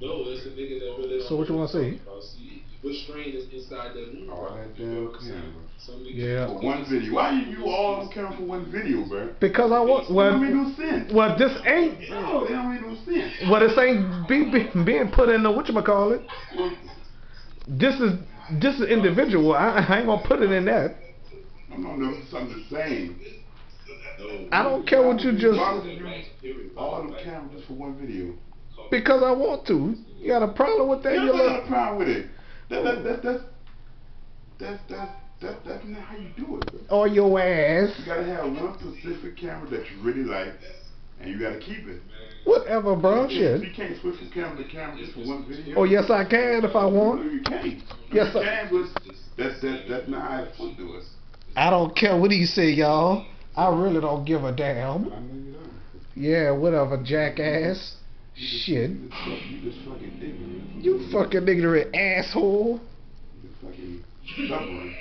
No, it's a nigga that really don't So what you wanna say? about. See, what strain is inside that wound? All oh, that You damn what I'm saying? camera. Some Yeah. For one video. Why you do all on camera for one video, bro? Because I want It don't make well, no sense. well this ain't No, it don't make no sense. well this ain't be, be, being put in the what you call it. Well, This is this is individual. I, I ain't gonna put it in that. I'm not know something the same. No. I don't care what you just Why would you do all them cameras just for one video? Because I want to. You got a problem with that? You got a problem with it. That, that, that, that's, that's, that's, that, that's not how you do it. Or your ass. You gotta have one specific camera that you really like, and you gotta keep it. Whatever, bro. You Shit. You can't switch from camera to camera just for one video. Oh yes, I can if I No, want. you can't. Yes, you sir. can, that's that, that's not how it's supposed to do it. I don't care what he say, y'all. I really don't give a damn. I know you don't. Yeah, whatever, jackass. You just- Shit. You just, you just fucking ignorant. You fucking ignorant asshole. You fucking stubborn.